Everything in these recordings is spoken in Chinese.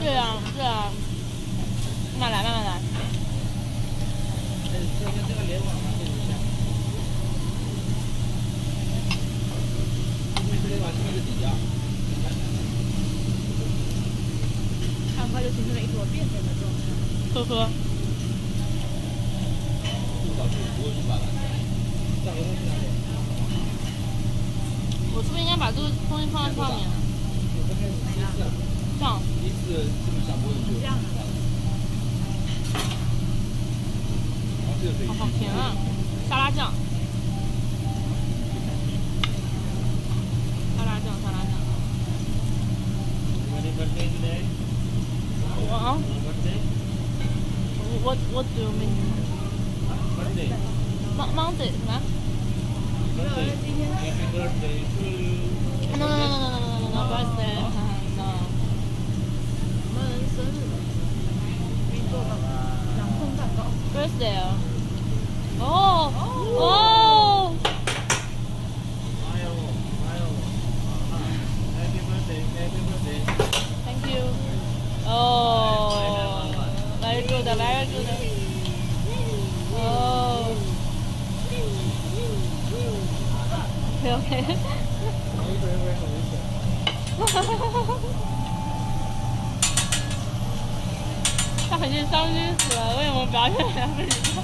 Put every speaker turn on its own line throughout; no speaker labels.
对啊，对啊，慢慢来，慢慢来。
这这个这个联网嘛，这一下。因为这联网是那个底啊。
很快就形成了一坨便便的状态。
呵呵。我是不是应该把这个东西放在上面？这样。
第一次基本上不会去。
这样啊。
然后这个可以。
好甜啊！沙拉酱。沙拉酱，沙拉酱。我啊。What What do you mean?
Monday.
Monday 什么
？Birthday. Happy birthday to you.
No no no no no no no no birthday. No.
我们生日，给你做个洋葱蛋糕。
Birthday 哦。哦哦。
哎呦哎
他很是伤心死了，为什么表演还不行？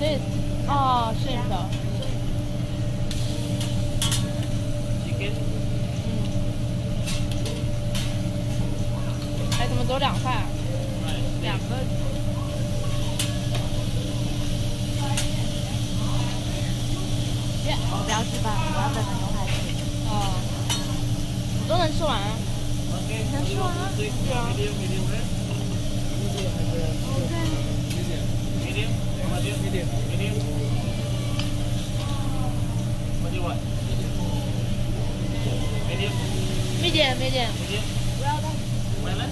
所以，
哦，是
的。
哎，怎么走两块、啊？
两个。
耶，
我不要吃饭，我要等等牛奶吃。
哦，我都能吃完、啊。
能吃完、啊。
对
啊。点，
不要动。
回来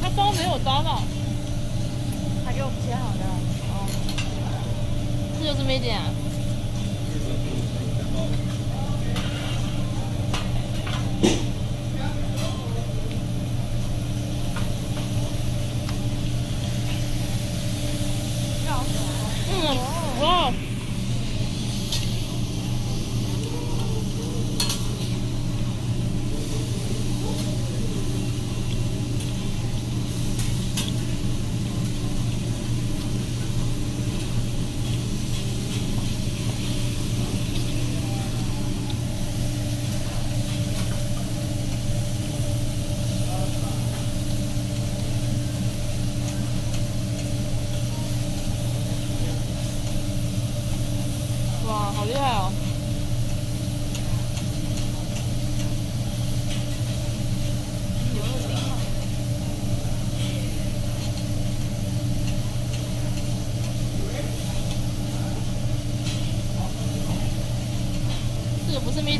他刀没有刀到，
他给我们切好的。
哦，这就是没点。Uau!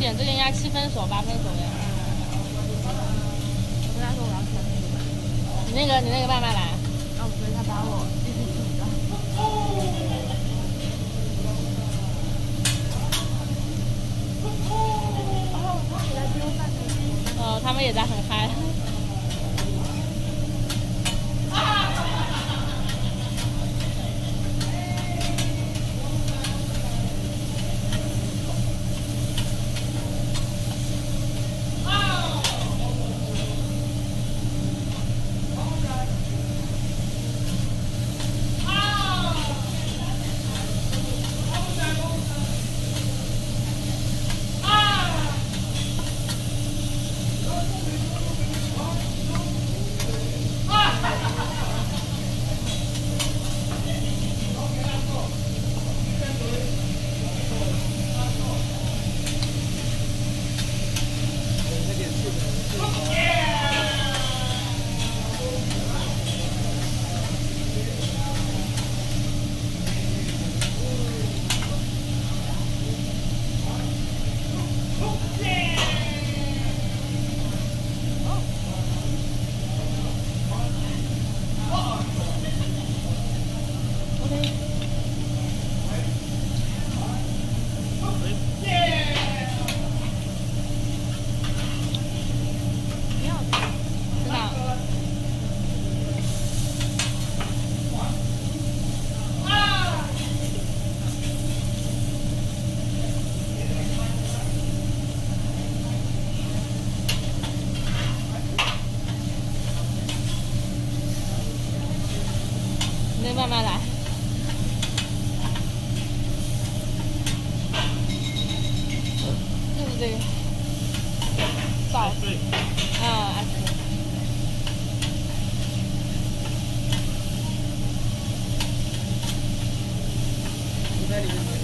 这个不是 medium，这个应该七分熟八分熟的。
我跟他说我要吃那个。
你那个你那个慢慢来。
哦，所以他把我。哦，他也在丢饭的。
呃，他们也在很嗨。ready.